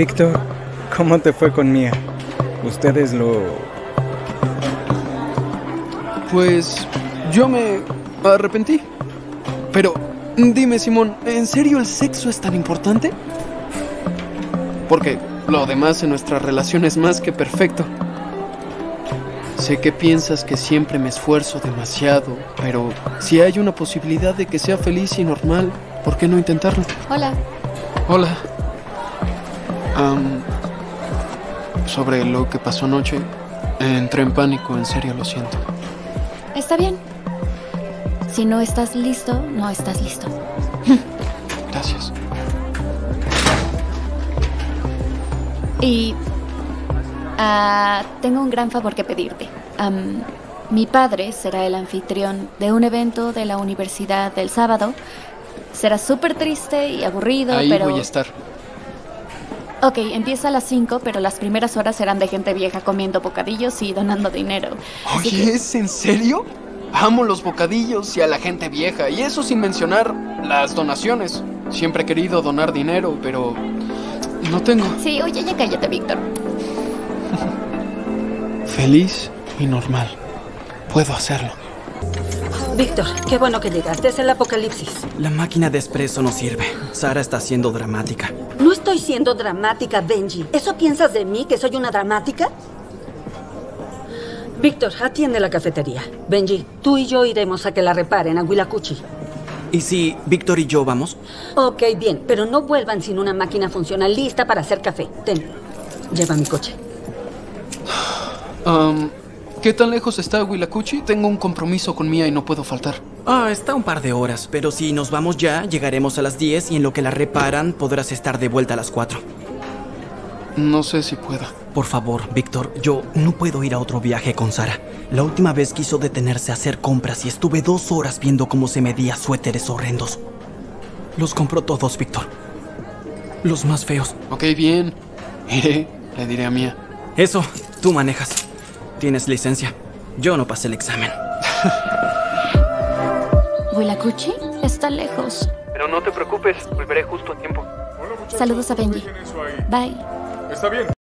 Víctor, ¿cómo te fue con Mía? Ustedes lo... Pues yo me arrepentí. Pero dime, Simón, ¿en serio el sexo es tan importante? Porque lo demás en nuestra relación es más que perfecto. Sé que piensas que siempre me esfuerzo demasiado, pero si hay una posibilidad de que sea feliz y normal, ¿por qué no intentarlo? Hola. Hola. Am, sobre lo que pasó anoche, entré en pánico, en serio lo siento. Está bien. Si no estás listo, no estás listo. Gracias. Y... ah, tengo un gran favor que pedirte. Mi padre será el anfitrión de un evento de la universidad del sábado. Será súper triste y aburrido, Ahí pero... voy a estar. Ok, empieza a las 5, pero las primeras horas serán de gente vieja comiendo bocadillos y donando dinero. Oye, que- ¿es en serio? Amo los bocadillos y a la gente vieja, y eso sin mencionar las donaciones. Siempre he querido donar dinero, pero no tengo. Sí, oye, ya cállate, Víctor. Feliz y normal. Puedo hacerlo. Víctor, qué bueno que llegaste. Es el apocalipsis. La máquina de espresso no sirve. Sara está siendo dramática. No estoy siendo dramática, Benji. ¿Eso piensas de mí, que soy una dramática? Víctor, atiende la cafetería. Benji, tú y yo iremos a que la reparen a Huilacuchi. ¿Y si Víctor y yo vamos? Ok, bien, pero no vuelvan sin una máquina funcional lista para hacer café. Ten, lleva mi coche. ¿Qué tan lejos está Huilacuchi? Tengo un compromiso con Mía y no puedo faltar. Ah, está un par de horas, pero si nos vamos ya, llegaremos a las 10 y en lo que la reparan podrás estar de vuelta a las 4. No sé si pueda. Por favor, Víctor, yo no puedo ir a otro viaje con Sara. La última vez quiso detenerse a hacer compras y estuve dos horas viendo cómo se medía suéteres horrendos. Los compró todos, Víctor. Los más feos. Ok, bien. Iré, le diré a Mía. Eso, tú manejas. Tienes licencia. Yo no pasé el examen. ¿Huilacuchi? Está lejos. Pero no te preocupes, volveré justo a tiempo. Saludos a Benji. Bye. Está bien.